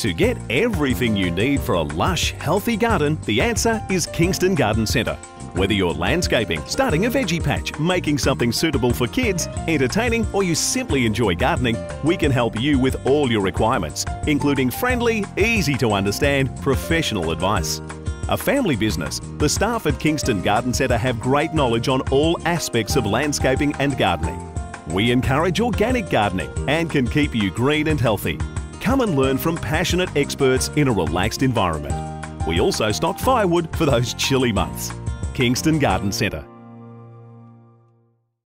To get everything you need for a lush, healthy garden, the answer is Kingston Garden Centre. Whether you're landscaping, starting a veggie patch, making something suitable for kids, entertaining, or you simply enjoy gardening, we can help you with all your requirements, including friendly, easy to understand, professional advice. A family business, the staff at Kingston Garden Centre have great knowledge on all aspects of landscaping and gardening. We encourage organic gardening and can keep you green and healthy. Come and learn from passionate experts in a relaxed environment. We also stock firewood for those chilly months. Kingston Garden Centre.